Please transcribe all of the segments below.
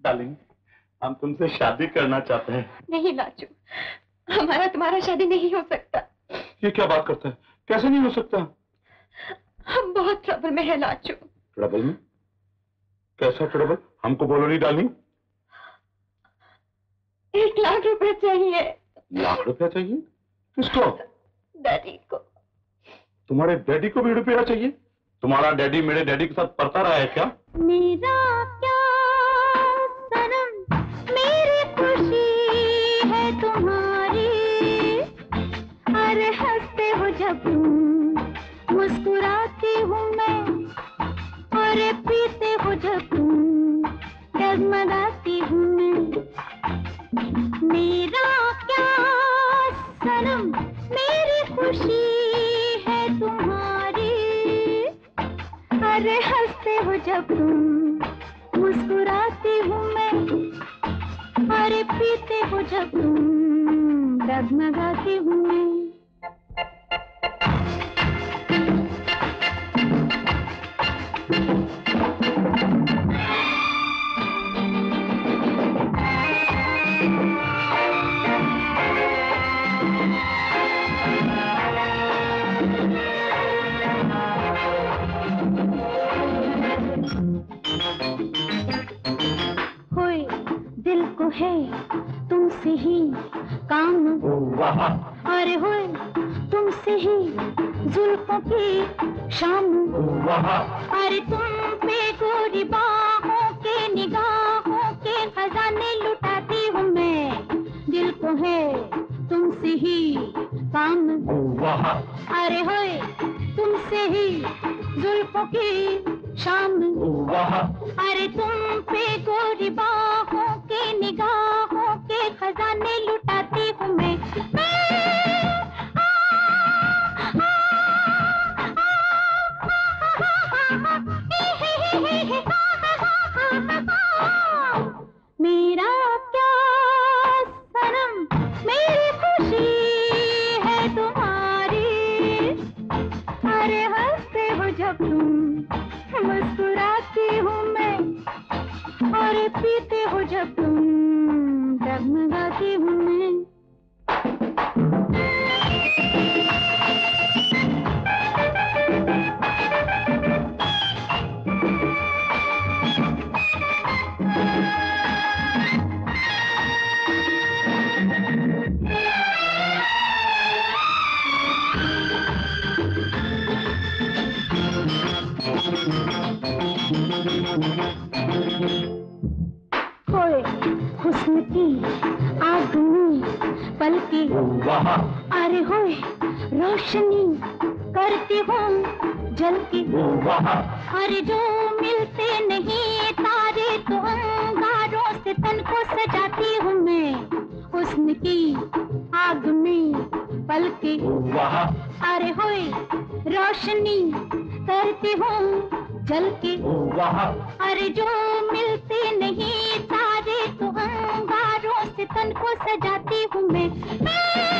Darling हम तुमसे शादी करना चाहते हैं। नहीं लाचू हमारा तुम्हारा शादी नहीं हो सकता। ये क्या बात करता है? कैसे नहीं हो सकता? हम बहुत ट्रबल में है लाचू ट्रबल में? कैसा ट्रबल हमको बोलो नहीं डार्लिंग एक लाख रुपए चाहिए। लाख रुपया चाहिए? किसको? डैडी को। तुम्हारे डैडी को भी रुपया चाहिए? तुम्हारा डैडी मेरे डैडी के साथ पढ़ता रहा है क्या? मेरा क्या सनम मेरी खुशी है तुम्हारी। अरे हँसते हो जब तुम, मुस्कुराती हूँ मैं। अरे पीते हो जब तुम, डगमगाती हूँ मैं। होए है तुमसे ही काम। अरे होए तुमसे ही जुल्फों की शाम। अरे तुम पे गोरी बाहों के निगाहों के खजाने लुटाती हूँ मैं। दिल को है तुमसे ही काम। अरे होए तुमसे ही जुल्फों की शाम। अरे तुम पे गोरी बाहों के निगाहों के खजाने लुटाती हूँ मैं। मेरा क्या सनम मेरी खुशी है तुम्हारी। अरे हँसते हो जब तुम मुस्कुराती होए हुस्न की आग में पलके अरे होए रोशनी करती हूँ जल के। अरे जो मिलते नहीं तारे तो अंगारों से तन को सजाती हूँ मैं। हुस्न की आग में पलके अरे होए रोशनी करती हूँ जल के अरे जो मिलते नहीं सारे तो अंगारों से तन को सजाती हूँ मैं।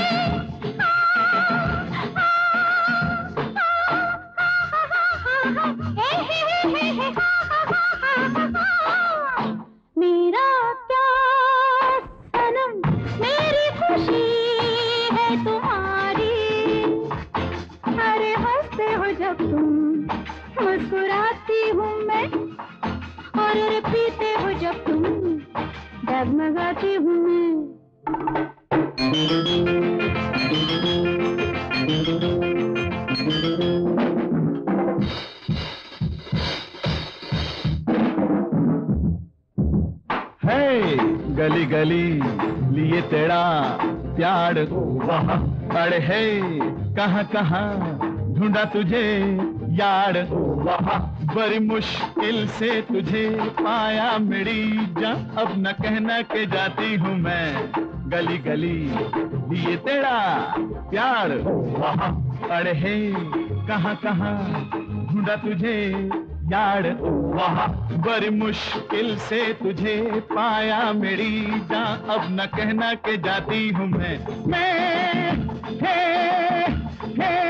हूँ मैं। और अरे पीते हो जब तुम डगमगाती हूँ मैं। है गली गली लिए तेरा प्यार। अड़ है कहाँ कहाँ ढूंढा तुझे यार। बड़ी मुश्किल से तुझे पाया मेरी जा अब न कहना के जाती हूँ मैं। गली गली लिए तेरा प्यार। अड़ है, कहाँ कहाँ ढूंढा तुझे यार? बड़ी मुश्किल से तुझे पाया मेरी जा अब न कहना के जाती हूँ मैं। मैं, हे हे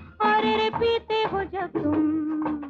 पीते हो जब तुम।